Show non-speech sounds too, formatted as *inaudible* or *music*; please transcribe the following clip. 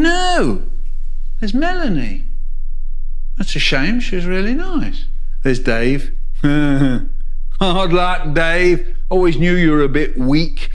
no, there's Melanie. That's a shame. She was really nice. There's Dave. *laughs* Hard luck, Dave. Always knew you were a bit weak.